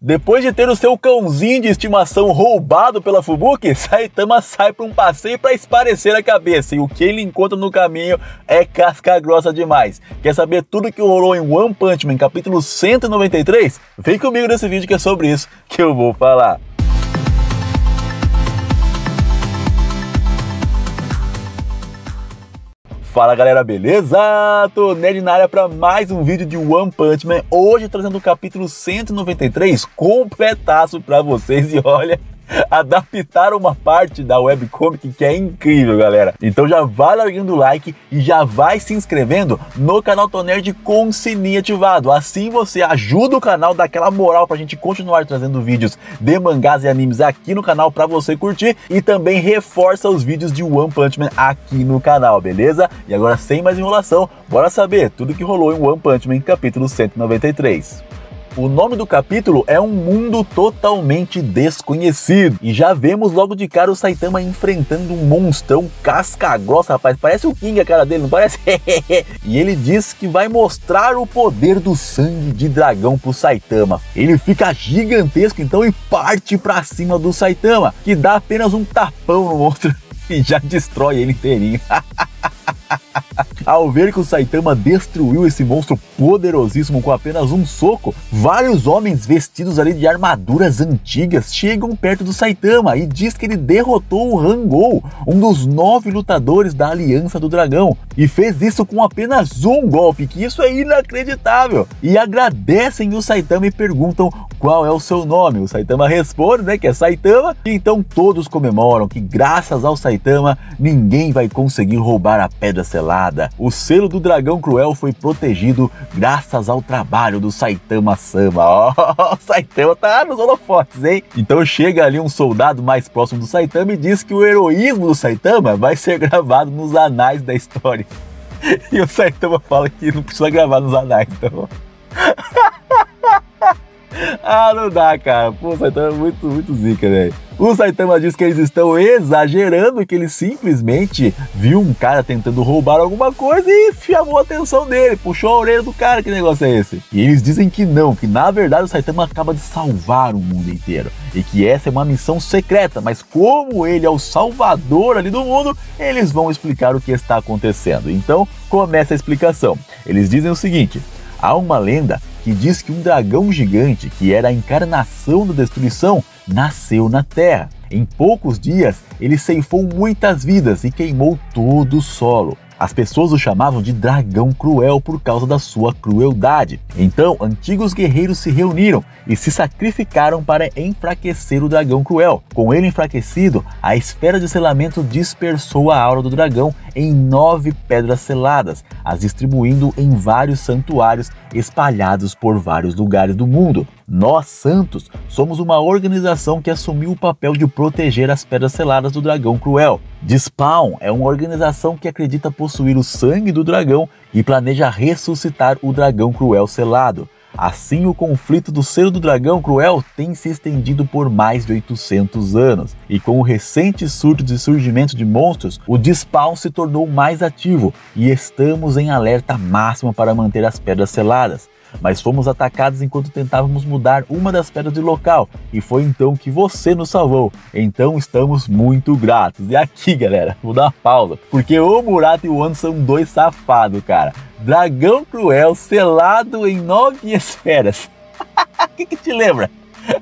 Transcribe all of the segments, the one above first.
Depois de ter o seu cãozinho de estimação roubado pela Fubuki, Saitama sai para um passeio para esparecer a cabeça e o que ele encontra no caminho é casca grossa demais. Quer saber tudo que rolou em One Punch Man capítulo 193? Vem comigo nesse vídeo que é sobre isso que eu vou falar. Fala galera, beleza? Tô Nerd na área para mais um vídeo de One Punch Man. Hoje trazendo o capítulo 193 completaço para vocês e olha, adaptaram uma parte da webcomic que é incrível, galera. Então já vai largando o like e já vai se inscrevendo no canal Tonerd com o sininho ativado. Assim você ajuda o canal, dá aquela moral pra gente continuar trazendo vídeos de mangás e animes aqui no canal para você curtir e também reforça os vídeos de One Punch Man aqui no canal, beleza? E agora sem mais enrolação, bora saber tudo que rolou em One Punch Man capítulo 193. O nome do capítulo é Um Mundo Totalmente Desconhecido. E já vemos logo de cara o Saitama enfrentando um monstrão casca grossa, rapaz. Parece o King a cara dele, não parece? e ele diz que vai mostrar o poder do sangue de dragão pro Saitama. Ele fica gigantesco então e parte pra cima do Saitama, que dá apenas um tapão no monstro e já destrói ele inteirinho. Ao ver que o Saitama destruiu esse monstro poderosíssimo com apenas um soco, vários homens vestidos ali de armaduras antigas chegam perto do Saitama e diz que ele derrotou o Hangou, um dos nove lutadores da Aliança do Dragão, e fez isso com apenas um golpe, que isso é inacreditável. E agradecem o Saitama e perguntam qual é o seu nome. O Saitama responde, né, que é Saitama, e então todos comemoram que graças ao Saitama ninguém vai conseguir roubar a pedra selada. O selo do dragão cruel foi protegido graças ao trabalho do Saitama Sama. Ó, oh, o Saitama tá nos holofotes, hein? Então chega ali um soldado mais próximo do Saitama e diz que o heroísmo do Saitama vai ser gravado nos anais da história. E o Saitama fala que não precisa gravar nos anais, então. ah, não dá, cara. Pô, o Saitama é muito, muito zica, velho. O Saitama diz que eles estão exagerando que ele simplesmente viu um cara tentando roubar alguma coisa e chamou a atenção dele, puxou a orelha do cara, que negócio é esse? E eles dizem que não, que na verdade o Saitama acaba de salvar o mundo inteiro e que essa é uma missão secreta, mas como ele é o salvador ali do mundo, eles vão explicar o que está acontecendo. Então começa a explicação. Eles dizem o seguinte: há uma lenda que diz que um dragão gigante, que era a encarnação da destruição, nasceu na Terra. Em poucos dias, ele ceifou muitas vidas e queimou todo o solo. As pessoas o chamavam de dragão cruel por causa da sua crueldade. Então, antigos guerreiros se reuniram e se sacrificaram para enfraquecer o dragão cruel. Com ele enfraquecido, a esfera de selamento dispersou a aura do dragão em nove pedras seladas, as distribuindo em vários santuários espalhados por vários lugares do mundo. Nós, Santos, somos uma organização que assumiu o papel de proteger as pedras seladas do dragão cruel. Despawn é uma organização que acredita possuir o sangue do dragão e planeja ressuscitar o dragão cruel selado. Assim, o conflito do selo do dragão cruel tem se estendido por mais de 800 anos, e com o recente surto de surgimento de monstros, o Despawn se tornou mais ativo e estamos em alerta máximo para manter as pedras seladas mas fomos atacados enquanto tentávamos mudar uma das pedras de local e foi então que você nos salvou. Então estamos muito gratos. E aqui, galera, vou dar uma pausa, porque o Murato e o Ono são dois safados, cara. Dragão cruel selado em nove esferas. O que, que te lembra?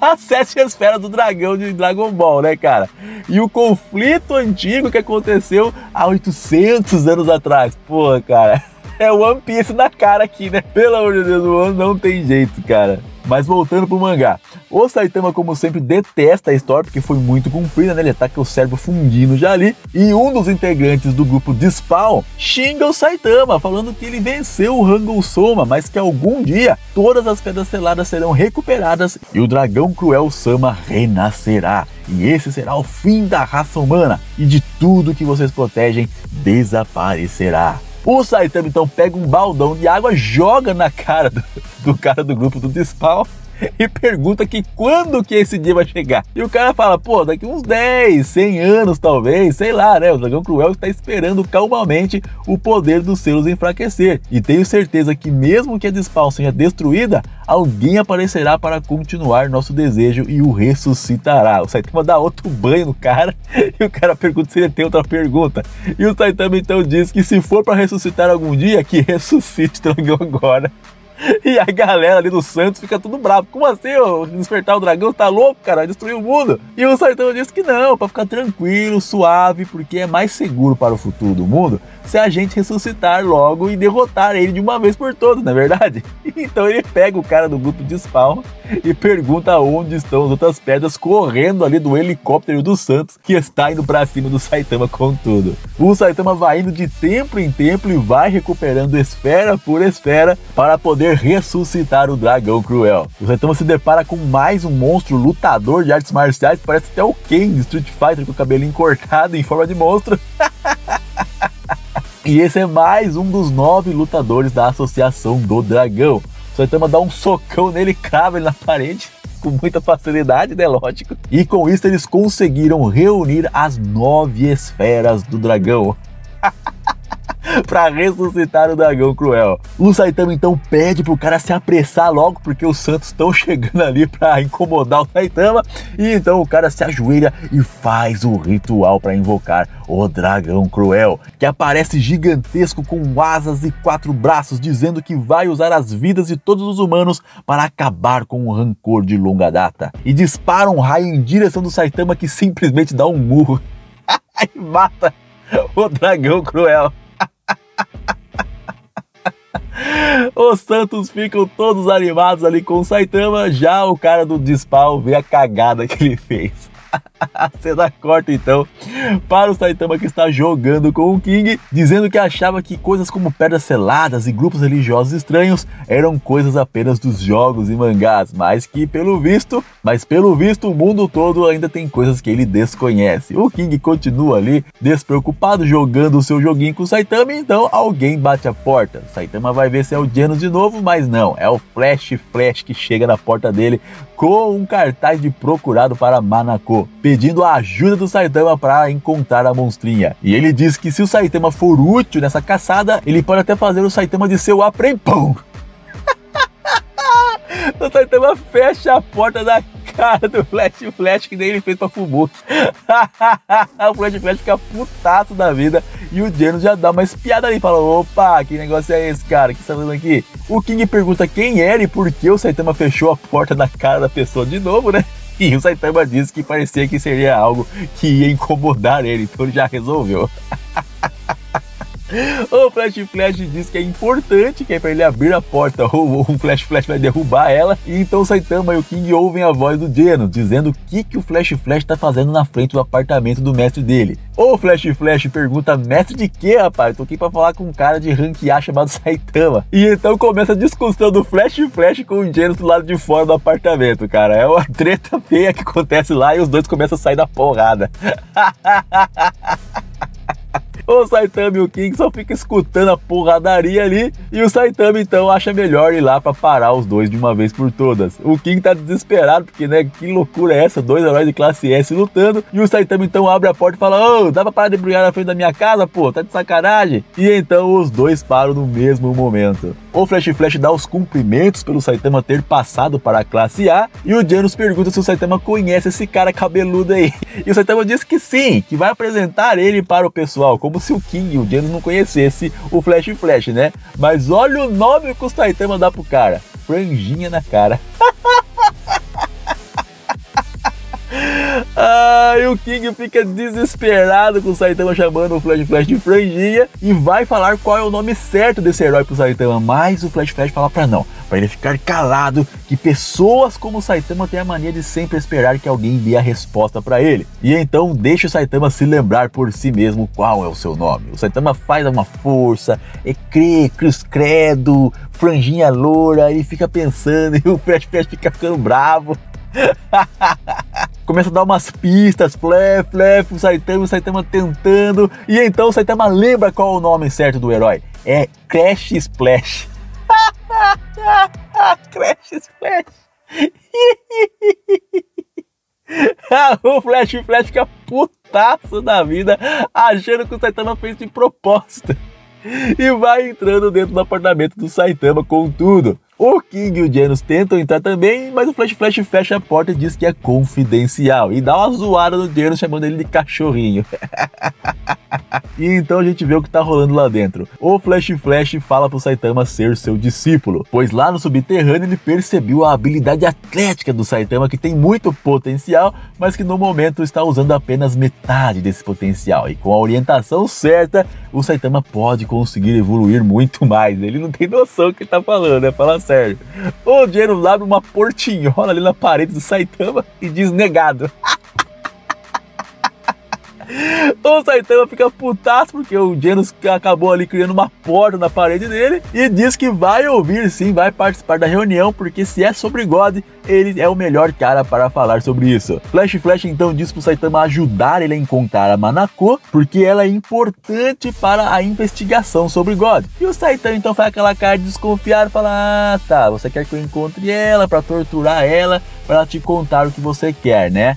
as sete esferas do dragão de Dragon Ball, né, cara? E o conflito antigo que aconteceu há 800 anos atrás. Pô, cara é One Piece na cara aqui, né? Pelo amor de Deus, o One não tem jeito, cara. Mas voltando pro mangá, o Saitama, como sempre, detesta a história porque foi muito comprida, né? Ele com o cérebro fundindo já ali. E um dos integrantes do grupo de Spawn xinga o Saitama, falando que ele venceu o Hangul Soma, mas que algum dia todas as pedras seladas serão recuperadas e o dragão cruel Sama renascerá. E esse será o fim da raça humana e de tudo que vocês protegem desaparecerá. O Saitama então pega um baldão de água, joga na cara do, do cara do grupo do Despawn e pergunta que quando que esse dia vai chegar. E o cara fala, pô, daqui uns 10, 100 anos talvez, sei lá, né? O dragão cruel está esperando calmamente o poder dos selos enfraquecer. E tenho certeza que mesmo que a Despawn seja destruída, alguém aparecerá para continuar nosso desejo e o ressuscitará. O Saitama dá outro banho no cara e o cara pergunta se ele tem outra pergunta. E o Saitama então diz que se for para ressuscitar algum dia, que ressuscite o dragão agora. E a galera ali do Santos fica tudo bravo. Como assim, ô, despertar o dragão? Tá louco, cara? Vai destruir o mundo. E o Saitama disse que não, para ficar tranquilo, suave, porque é mais seguro para o futuro do mundo se a gente ressuscitar logo e derrotar ele de uma vez por todas, não é verdade? Então ele pega o cara do grupo de spawn e pergunta onde estão as outras pedras correndo ali do helicóptero do Santos que está indo para cima do Saitama com tudo. O Saitama vai indo de tempo em tempo e vai recuperando esfera por esfera para poder ressuscitar o dragão cruel. O Saitama se depara com mais um monstro lutador de artes marciais, parece até o Ken de Street Fighter com o cabelinho cortado em forma de monstro. E esse é mais um dos nove lutadores da Associação do Dragão. Saitama dá um socão nele, crava ele na parede com muita facilidade, né? Lógico. E com isso eles conseguiram reunir as nove esferas do dragão. para ressuscitar o dragão cruel. O Saitama então pede pro cara se apressar logo, porque os Santos estão chegando ali para incomodar o Saitama. E então o cara se ajoelha e faz o ritual para invocar o dragão cruel, que aparece gigantesco com asas e quatro braços, dizendo que vai usar as vidas de todos os humanos para acabar com o rancor de longa data. E dispara um raio em direção do Saitama que simplesmente dá um murro e mata o dragão cruel. Os Santos ficam todos animados ali com o Saitama, já o cara do Dispal vê a cagada que ele fez. Cena corta então para o Saitama que está jogando com o King, dizendo que achava que coisas como pedras seladas e grupos religiosos estranhos eram coisas apenas dos jogos e mangás, mas que pelo visto, mas pelo visto o mundo todo ainda tem coisas que ele desconhece. O King continua ali despreocupado jogando o seu joguinho com o Saitama, então alguém bate a porta. O Saitama vai ver se é o Genos de novo, mas não, é o Flash Flash que chega na porta dele com um cartaz de procurado para Manako, pedindo a ajuda do Saitama para encontrar a monstrinha. E ele diz que se o Saitama for útil nessa caçada, ele pode até fazer o Saitama de seu aprempão. o Saitama fecha a porta da cara do Flash Flash que nem ele fez pra Fubu. o Flash Flash fica putaço da vida e o Genos já dá uma espiada ali fala: opa, que negócio é esse, cara? Que você tá fazendo aqui? O King pergunta quem era e por que o Saitama fechou a porta na cara da pessoa de novo, né? E o Saitama disse que parecia que seria algo que ia incomodar ele, então ele já resolveu. O Flash Flash diz que é importante que é para ele abrir a porta ou o Flash Flash vai derrubar ela. E então Saitama e o King ouvem a voz do Genos dizendo o que, que o Flash Flash está fazendo na frente do apartamento do mestre dele. O Flash Flash pergunta: mestre de quê, rapaz? Tô aqui para falar com um cara de ranquear chamado Saitama. E então começa a discussão do Flash Flash com o Genos do lado de fora do apartamento, cara. É uma treta feia que acontece lá e os dois começam a sair da porrada. O Saitama e o King só ficam escutando a porradaria ali e o Saitama então acha melhor ir lá para parar os dois de uma vez por todas. O King tá desesperado porque, né, que loucura é essa? Dois heróis de classe S lutando e o Saitama então abre a porta e fala: Ô, oh, dá pra parar de brigar na frente da minha casa, pô? Tá de sacanagem? E então os dois param no mesmo momento. O Flash Flash dá os cumprimentos pelo Saitama ter passado para a classe A e o Janus pergunta se o Saitama conhece esse cara cabeludo aí. E o Saitama diz que sim, que vai apresentar ele para o pessoal, como como se o King o Janus não conhecesse o Flash Flash, né? Mas olha o nome que o Saitama dá pro cara. Franjinha na cara. Aí o King fica desesperado com o Saitama chamando o Flash Flash de franjinha e vai falar qual é o nome certo desse herói pro Saitama, mas o Flash Flash fala pra não, para ele ficar calado que pessoas como o Saitama têm a mania de sempre esperar que alguém dê a resposta para ele. E então deixa o Saitama se lembrar por si mesmo qual é o seu nome. O Saitama faz uma força, é crê, cruz credo, franjinha loura, e fica pensando e o Flash Flash fica ficando bravo. Começa a dar umas pistas, flef, flef, o Saitama, o Saitama tentando. E então o Saitama lembra qual é o nome certo do herói. É Crash Splash. Crash Splash. o Flash Flash fica putaço da vida, achando que o Saitama fez de propósito. E vai entrando dentro do apartamento do Saitama com tudo. O King e o Janus tentam entrar também, mas o Flash Flash fecha a porta e diz que é confidencial. E dá uma zoada no Janus chamando ele de cachorrinho. e então a gente vê o que tá rolando lá dentro. O Flash Flash fala pro Saitama ser seu discípulo, pois lá no subterrâneo ele percebeu a habilidade atlética do Saitama que tem muito potencial, mas que no momento está usando apenas metade desse potencial. E com a orientação certa, o Saitama pode conseguir evoluir muito mais. Ele não tem noção do que tá falando, é falar sério. O Geno abre uma portinhola ali na parede do Saitama e diz negado. O Saitama fica putaço porque o Genos acabou ali criando uma porta na parede dele e diz que vai ouvir sim, vai participar da reunião, porque se é sobre God, ele é o melhor cara para falar sobre isso. Flash Flash então diz pro Saitama ajudar ele a encontrar a Manako, porque ela é importante para a investigação sobre God. E o Saitama então faz aquela cara de desconfiar fala: Ah, tá, você quer que eu encontre ela para torturar ela, para te contar o que você quer, né?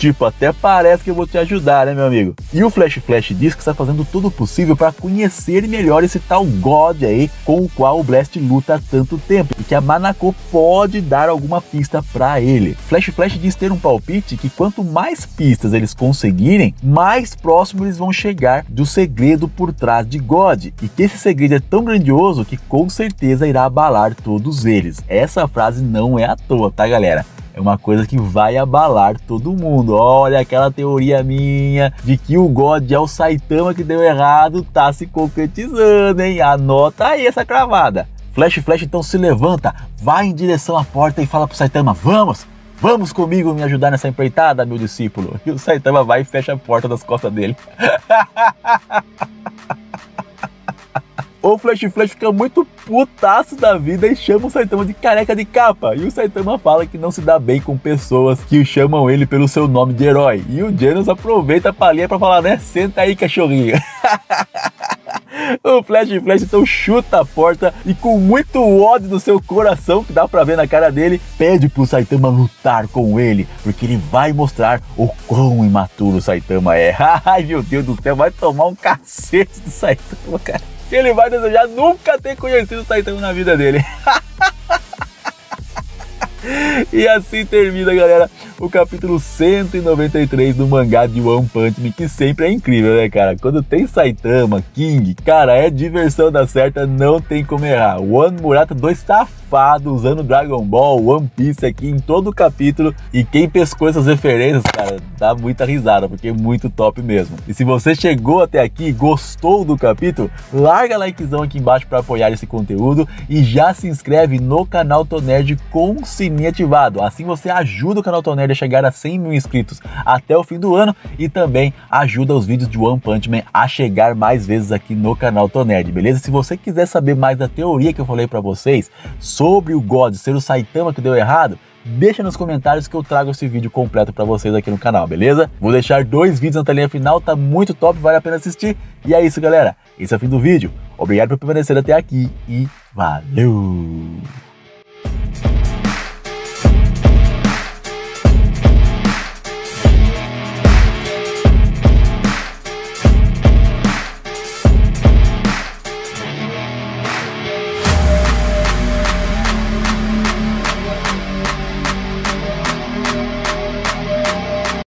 Tipo, até parece que eu vou te ajudar, né, meu amigo? E o Flash Flash diz que está fazendo tudo o possível para conhecer melhor esse tal God aí com o qual o Blast luta há tanto tempo e que a Manako pode dar alguma pista para ele. Flash Flash diz ter um palpite que quanto mais pistas eles conseguirem, mais próximo eles vão chegar do segredo por trás de God e que esse segredo é tão grandioso que com certeza irá abalar todos eles. Essa frase não é à toa, tá, galera? É uma coisa que vai abalar todo mundo. Olha aquela teoria minha de que o God é o Saitama que deu errado, tá se concretizando, hein? Anota aí essa cravada. Flash Flash então se levanta, vai em direção à porta e fala pro Saitama: Vamos, vamos comigo me ajudar nessa empreitada, meu discípulo. E o Saitama vai e fecha a porta das costas dele. O Flash Flash fica muito putaço da vida e chama o Saitama de careca de capa. E o Saitama fala que não se dá bem com pessoas que chamam ele pelo seu nome de herói. E o Janus aproveita a palhinha pra falar, né? Senta aí, cachorrinho. O Flash Flash então chuta a porta e com muito ódio no seu coração, que dá pra ver na cara dele, pede pro Saitama lutar com ele, porque ele vai mostrar o quão imaturo o Saitama é. Ai meu Deus do céu, vai tomar um cacete do Saitama, cara que ele vai desejar nunca ter conhecido o Saitama na vida dele. e assim termina, galera, o capítulo 193 do mangá de One Punch Man, que sempre é incrível, né, cara? Quando tem Saitama, King, cara, é diversão da certa, não tem como errar. One Murata 2 safado safado usando Dragon Ball, One Piece aqui em todo o capítulo. E quem pescou essas referências, cara, dá muita risada, porque é muito top mesmo. E se você chegou até aqui e gostou do capítulo, larga likezão aqui embaixo para apoiar esse conteúdo e já se inscreve no canal Tonerd com o sininho ativado. Assim você ajuda o canal Tonerd chegar a 100 mil inscritos até o fim do ano e também ajuda os vídeos de One Punch Man a chegar mais vezes aqui no canal Tonerd, beleza? Se você quiser saber mais da teoria que eu falei para vocês, sobre o God ser o Saitama que deu errado, deixa nos comentários que eu trago esse vídeo completo para vocês aqui no canal, beleza? Vou deixar dois vídeos na telinha final, tá muito top, vale a pena assistir. E é isso, galera. Esse é o fim do vídeo. Obrigado por permanecer até aqui e valeu!